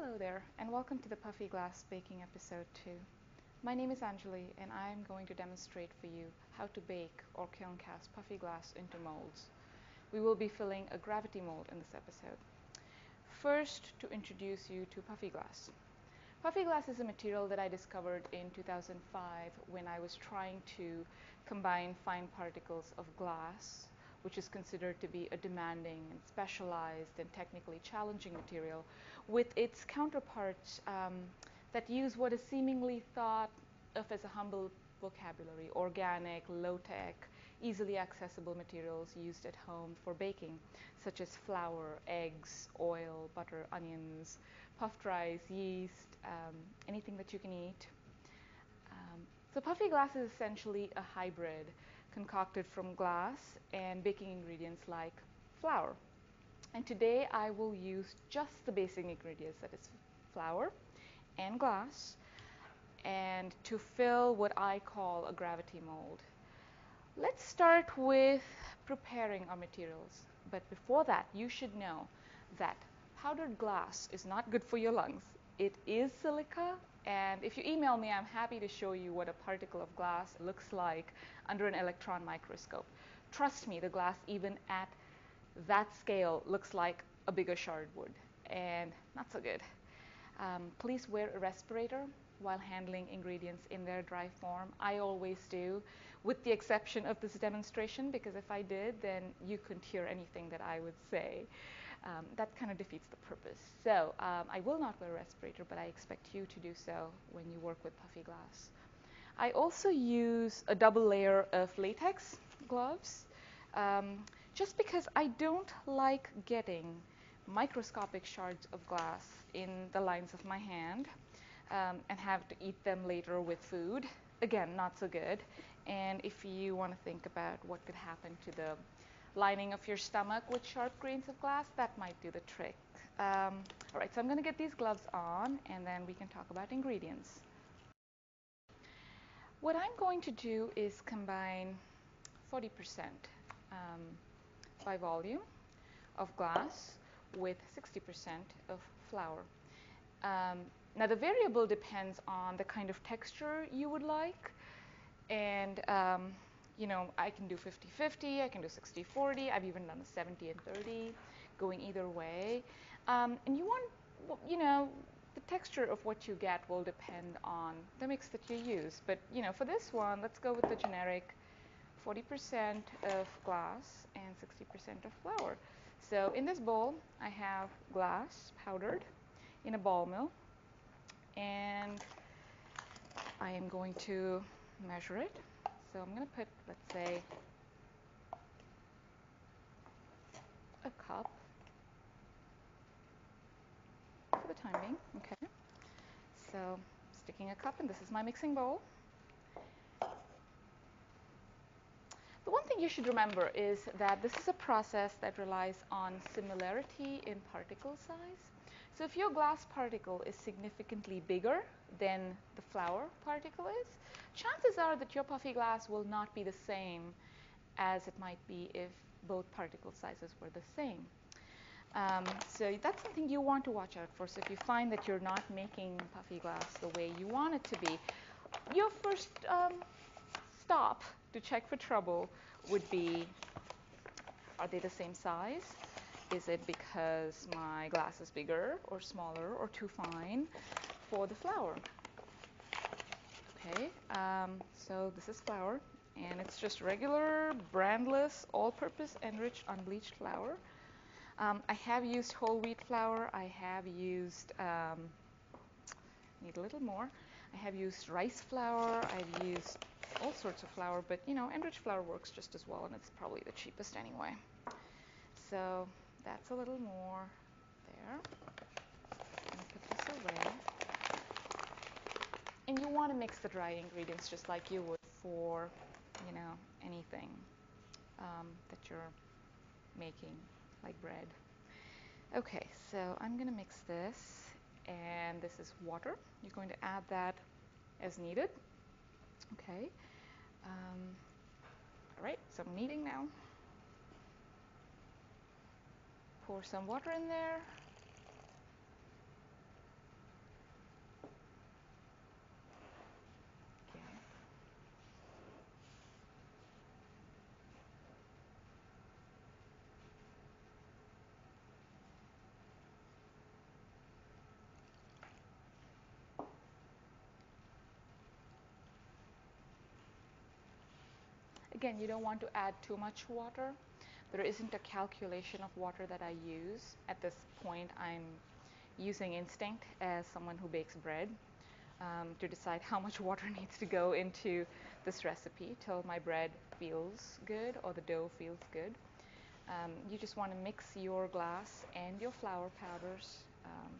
Hello there, and welcome to the Puffy Glass Baking Episode 2. My name is Anjali, and I am going to demonstrate for you how to bake or kiln cast puffy glass into molds. We will be filling a gravity mold in this episode. First, to introduce you to puffy glass. Puffy glass is a material that I discovered in 2005 when I was trying to combine fine particles of glass which is considered to be a demanding and specialized and technically challenging material, with its counterparts um, that use what is seemingly thought of as a humble vocabulary, organic, low-tech, easily accessible materials used at home for baking, such as flour, eggs, oil, butter, onions, puffed rice, yeast, um, anything that you can eat. Um, so puffy glass is essentially a hybrid concocted from glass and baking ingredients like flour. And today I will use just the basic ingredients, that is flour and glass, and to fill what I call a gravity mold. Let's start with preparing our materials. But before that, you should know that powdered glass is not good for your lungs. It is silica and if you email me, I'm happy to show you what a particle of glass looks like under an electron microscope. Trust me, the glass even at that scale looks like a bigger shard would and not so good. Um, please wear a respirator while handling ingredients in their dry form. I always do, with the exception of this demonstration, because if I did, then you couldn't hear anything that I would say um, that kind of defeats the purpose. So um, I will not wear a respirator, but I expect you to do so when you work with puffy glass. I also use a double layer of latex gloves um, just because I don't like getting microscopic shards of glass in the lines of my hand um, and have to eat them later with food. Again, not so good. And if you want to think about what could happen to the lining of your stomach with sharp grains of glass, that might do the trick. Um, all right, so I'm going to get these gloves on and then we can talk about ingredients. What I'm going to do is combine 40% um, by volume of glass with 60% of flour. Um, now the variable depends on the kind of texture you would like and um, you know, I can do 50-50, I can do 60-40, I've even done a 70 and 30, going either way. Um, and you want, you know, the texture of what you get will depend on the mix that you use. But, you know, for this one, let's go with the generic 40% of glass and 60% of flour. So in this bowl, I have glass powdered in a ball mill. And I am going to measure it. So I'm going to put, let's say, a cup for the time being. Okay. So sticking a cup, and this is my mixing bowl. The one thing you should remember is that this is a process that relies on similarity in particle size. So if your glass particle is significantly bigger than the flour particle is, chances are that your puffy glass will not be the same as it might be if both particle sizes were the same. Um, so that's something you want to watch out for. So if you find that you're not making puffy glass the way you want it to be, your first um, stop to check for trouble would be, are they the same size? Is it because my glass is bigger or smaller or too fine for the flour? Okay, um, so this is flour, and it's just regular, brandless, all-purpose enriched unbleached flour. Um, I have used whole wheat flour. I have used, um, need a little more. I have used rice flour. I've used all sorts of flour, but you know, enriched flour works just as well, and it's probably the cheapest anyway. So that's a little more there. Put this away. And you want to mix the dry ingredients just like you would for, you know, anything um, that you're making, like bread. Okay, so I'm going to mix this, and this is water. You're going to add that as needed. Okay. Um, all right, so I'm kneading now pour some water in there. Again, you don't want to add too much water there isn't a calculation of water that I use. At this point, I'm using instinct as someone who bakes bread um, to decide how much water needs to go into this recipe till my bread feels good or the dough feels good. Um, you just want to mix your glass and your flour powders um,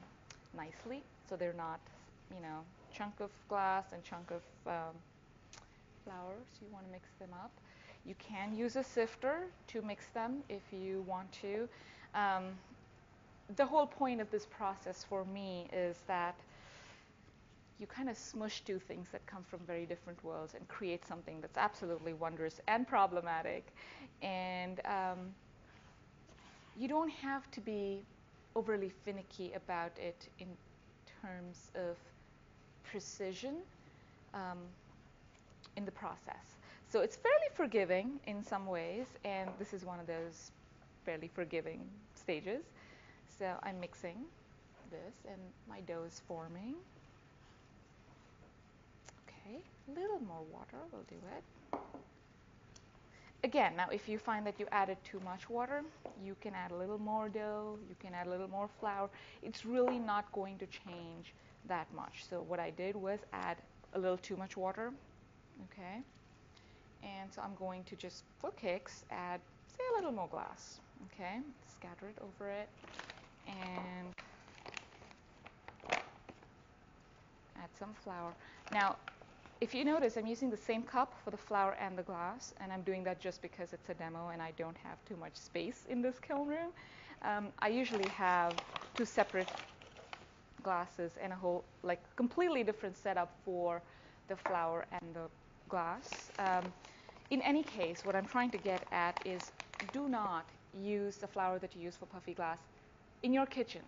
nicely so they're not, you know, chunk of glass and chunk of um, flour. So you want to mix them up. You can use a sifter to mix them if you want to. Um, the whole point of this process for me is that you kind of smush two things that come from very different worlds and create something that's absolutely wondrous and problematic. And um, you don't have to be overly finicky about it in terms of precision um, in the process. So it's fairly forgiving in some ways, and this is one of those fairly forgiving stages. So I'm mixing this, and my dough is forming. Okay, a little more water will do it. Again, now if you find that you added too much water, you can add a little more dough, you can add a little more flour. It's really not going to change that much. So what I did was add a little too much water, okay? And so I'm going to just, for kicks, add, say, a little more glass, okay? Scatter it over it and add some flour. Now, if you notice, I'm using the same cup for the flour and the glass, and I'm doing that just because it's a demo and I don't have too much space in this kiln room. Um, I usually have two separate glasses and a whole, like, completely different setup for the flour and the glass. Um, in any case, what I'm trying to get at is do not use the flour that you use for puffy glass in your kitchen,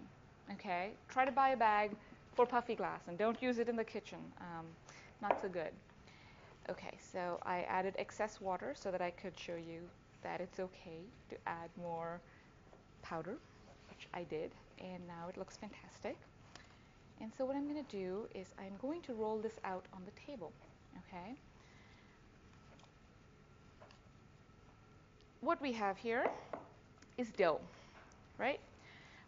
okay? Try to buy a bag for puffy glass and don't use it in the kitchen. Um, not so good. Okay, so I added excess water so that I could show you that it's okay to add more powder, which I did, and now it looks fantastic. And so what I'm going to do is I'm going to roll this out on the table, okay? What we have here is dough, right?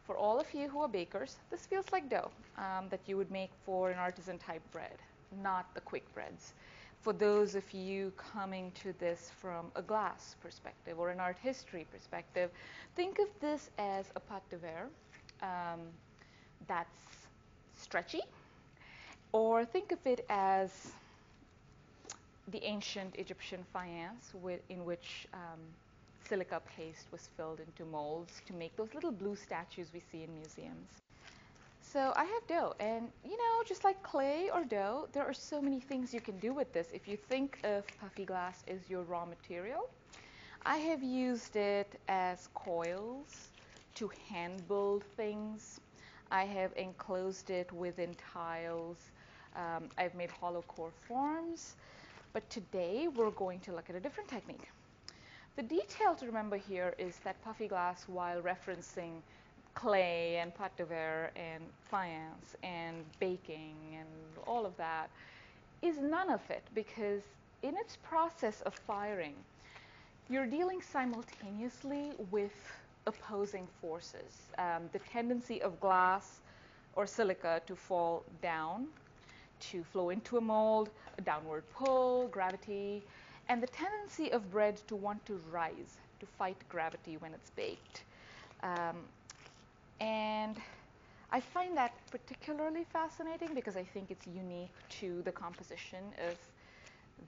For all of you who are bakers, this feels like dough um, that you would make for an artisan type bread not the quick breads. For those of you coming to this from a glass perspective or an art history perspective, think of this as a pâte de verre um, that's stretchy, or think of it as the ancient Egyptian faience with, in which um, silica paste was filled into molds to make those little blue statues we see in museums. So I have dough, and you know, just like clay or dough, there are so many things you can do with this. If you think of puffy glass as your raw material, I have used it as coils to hand build things. I have enclosed it within tiles. Um, I've made hollow core forms. But today we're going to look at a different technique. The detail to remember here is that puffy glass, while referencing clay and pâte de verre and faience and baking and all of that is none of it because in its process of firing, you're dealing simultaneously with opposing forces. Um, the tendency of glass or silica to fall down, to flow into a mold, a downward pull, gravity, and the tendency of bread to want to rise, to fight gravity when it's baked. Um, and I find that particularly fascinating because I think it's unique to the composition of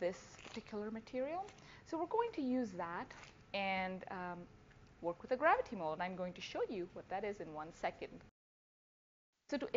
this particular material. So we're going to use that and um, work with a gravity mold. I'm going to show you what that is in one second. So to